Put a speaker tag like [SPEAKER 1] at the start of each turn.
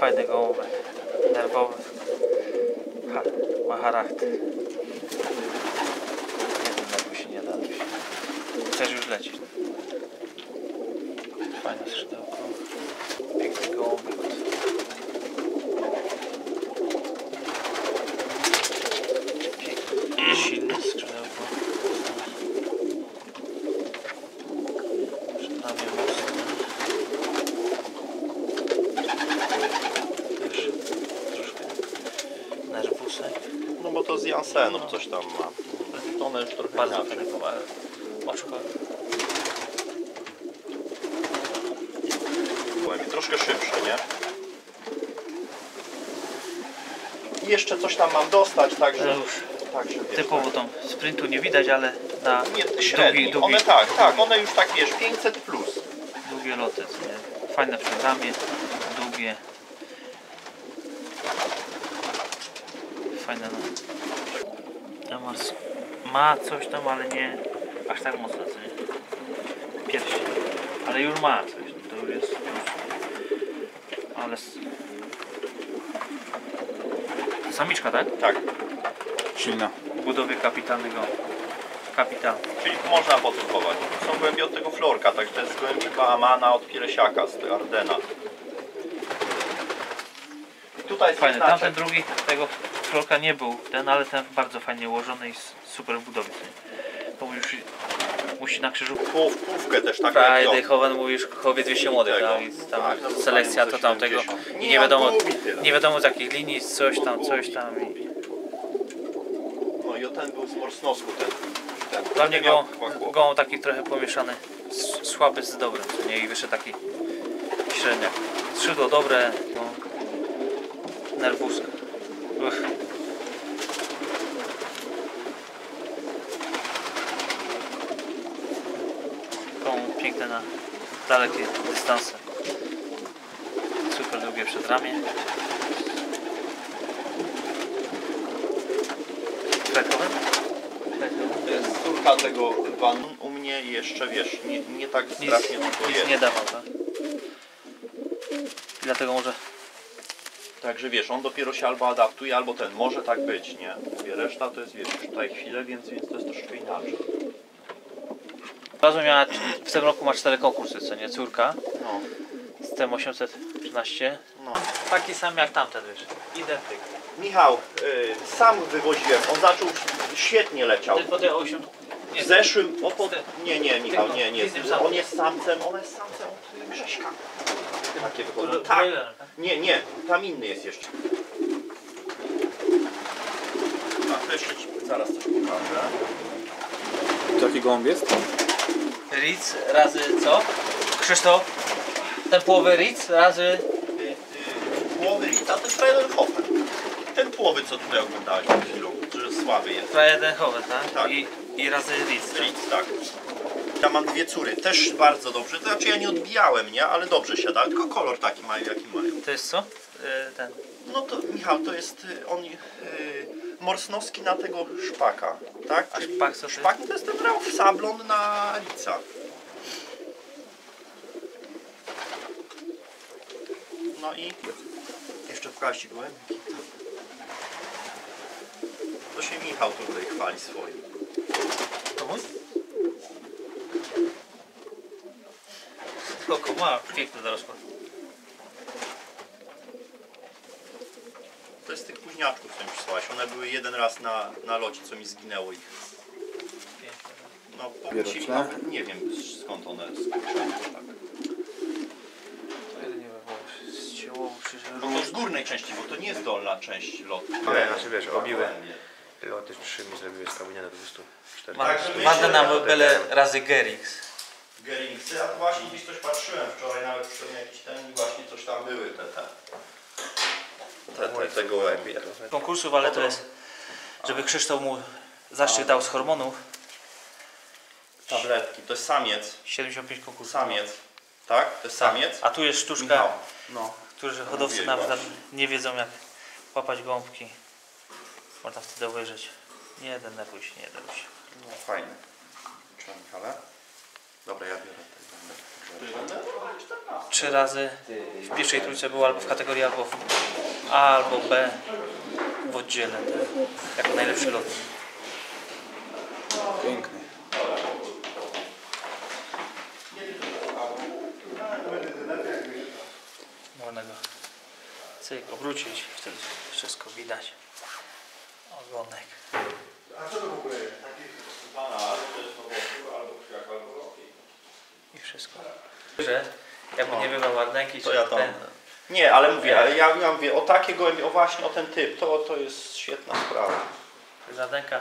[SPEAKER 1] fajny gołąbek, nerwowy, ha, ma charakter. Nie Jeden lepiej się nie da. Chcesz już lecieć. Fajne
[SPEAKER 2] skrzydełko. Bo to z Jansenów coś tam ma. To one już trochę
[SPEAKER 1] Bardzo
[SPEAKER 2] inaczej.
[SPEAKER 1] kowale. Oczko.
[SPEAKER 2] Byłem i troszkę szybsze, nie? I jeszcze coś tam mam dostać, także... Także wiesz,
[SPEAKER 1] Typowo tam sprintu nie widać, ale na
[SPEAKER 2] tak. Nie,
[SPEAKER 1] długi,
[SPEAKER 2] średni.
[SPEAKER 1] długi,
[SPEAKER 2] One tak, tak, one już tak wiesz, 500 plus.
[SPEAKER 1] długie loty. co Nie? Fajne przedramię, długie. Fajne no. Ma, ma coś tam, ale nie aż tak mocno, co nie? Pierścień. Ale już ma coś, no to już jest już. Ale... Samiczka, tak?
[SPEAKER 2] Tak,
[SPEAKER 3] Silna.
[SPEAKER 1] W budowie kapitalnego. Kapitan.
[SPEAKER 2] czyli można potypować. Są głębie od tego florka, także to jest głębi Bahamana od Pielesiaka z Ardena. Tutaj
[SPEAKER 1] Fajny.
[SPEAKER 2] znaczek.
[SPEAKER 1] Tamten drugi tego florka nie był ten, ale ten bardzo fajnie ułożony i super w budowie. To już musi na krzyżu.
[SPEAKER 2] Pół- Półkę też tak
[SPEAKER 1] Friday Hoven mówisz chowie 200 młodych, tak? I tam
[SPEAKER 2] Tak, no,
[SPEAKER 1] selekcja to tamtego
[SPEAKER 2] 70.
[SPEAKER 1] i
[SPEAKER 2] Nie,
[SPEAKER 1] wiadomo,
[SPEAKER 2] tyle.
[SPEAKER 1] nie wiadomo z jakich linii, coś tam, coś tam. I
[SPEAKER 2] No i o ten był z Morsnosku ten. ten.
[SPEAKER 1] dla mnie
[SPEAKER 2] miał
[SPEAKER 1] go,
[SPEAKER 2] chyba głowę.
[SPEAKER 1] go taki trochę pomieszany, słaby z dobrym, nie? I wyszedł taki średniak. Skrzydło dobre, nerwuska. Uch. Piękne na dalekie dystanse. Super długie przedramię. Krakowe?
[SPEAKER 2] To jest córka tego Van. U mnie jeszcze wiesz, nie, nie tak
[SPEAKER 1] Nic,
[SPEAKER 2] strasznie
[SPEAKER 1] nic
[SPEAKER 2] jest.
[SPEAKER 1] nie dawał, tak? I Dlatego może
[SPEAKER 2] Także wiesz, on dopiero się albo adaptuje, albo ten. Może tak być, nie? Mówię, reszta to jest wiesz, już tutaj chwilę, więc, więc to jest troszeczkę inaczej.
[SPEAKER 1] Razem miała, w tym roku ma cztery konkursy, co nie? Córka
[SPEAKER 2] No,
[SPEAKER 1] z tem 813.
[SPEAKER 2] no.
[SPEAKER 1] Taki sam jak tamten, wiesz. Identyk.
[SPEAKER 2] Michał, y, sam wywoziłem, on zaczął świetnie leciał.
[SPEAKER 1] Tylko te 8...
[SPEAKER 2] W zeszłym, o, po, nie, nie, Michał, nie, nie,
[SPEAKER 1] tym
[SPEAKER 2] on jest samcem, on jest samcem od Grześka. Takie wychodzą.
[SPEAKER 1] Tak.
[SPEAKER 2] Tak, nie, nie, tam inny jest jeszcze. A, to jeszcze ci zaraz coś pokażę.
[SPEAKER 3] Jaki gołąb jest?
[SPEAKER 1] Ritz razy co? Krzysztof? Ten połowy Ritz razy...
[SPEAKER 2] Płowy Rita to jest Freidenhofen. Ten płowy, co tutaj oglądałeś przed chwilą, że słaby jest.
[SPEAKER 1] Freidenhoven, tak?
[SPEAKER 2] Tak.
[SPEAKER 1] I, I razy Ritz. tak?
[SPEAKER 2] Ritz, tak. Ja mam dwie córy, też bardzo dobrze. To znaczy ja nie odbijałem, nie? Ale dobrze siada, tylko kolor taki mają, jaki mają.
[SPEAKER 1] To jest co? Y, ten.
[SPEAKER 2] No to Michał, to jest y, on y, Morsnowski na tego szpaka, tak?
[SPEAKER 1] A szpak co to jest?
[SPEAKER 2] szpak to jest ten Ralph Sablon na lica. No i jeszcze pokażę ci gołębki. To się Michał tutaj chwali swoim.
[SPEAKER 1] To mój? Spoko, ma piękny dorosła.
[SPEAKER 2] To jest z tych późniaczków, co mi przysłałeś. One były jeden raz na, na locie, co mi zginęło ich. No, powiem nawet nie wiem skąd one skurczyły tak. No to z górnej części, bo to nie jest dolna część lotu.
[SPEAKER 4] Ale znaczy wiesz, obiły. Loty trzy mi zrobiły z kamienia do 24.
[SPEAKER 1] Ma,
[SPEAKER 2] Tak, żeby
[SPEAKER 1] Magda
[SPEAKER 2] się-
[SPEAKER 1] na bele razy Gerix.
[SPEAKER 2] Geringsy, a to właśnie gdzieś coś patrzyłem wczoraj, nawet przyszedł jakiś ten i właśnie coś tam były te te. Te, te, te gołębie.
[SPEAKER 1] Konkursów, ale to jest, żeby Krzysztof mu zastrzyk dał z hormonów.
[SPEAKER 2] Tabletki, to jest samiec,
[SPEAKER 1] 75 konkursów.
[SPEAKER 2] samiec, tak? To jest samiec.
[SPEAKER 1] A tu jest sztuczka,
[SPEAKER 2] Michał, no.
[SPEAKER 1] którzy hodowcy nawet nie wiedzą jak łapać gąbki. Można wtedy obejrzeć. Nie denerwuj się, nie denerwuj się.
[SPEAKER 2] no fajnie. Czy Michale?
[SPEAKER 1] trzy razy w pierwszej trójce był albo w kategorii albo w A, albo B w oddziele tak, jako najlepszy lot.
[SPEAKER 3] Piękny.
[SPEAKER 1] Można go cyk obrócić, wtedy wszystko widać. Ogonek.
[SPEAKER 2] A co to w ogóle jest?
[SPEAKER 1] I wszystko. Że jakby nie bywał ładneki,
[SPEAKER 2] To
[SPEAKER 1] czy
[SPEAKER 2] ja tam...
[SPEAKER 1] ten,
[SPEAKER 2] Nie, ale mówię, ale ja, ja mówię o takie gołębie, o właśnie o ten typ, to, to jest świetna sprawa.
[SPEAKER 1] Zadenka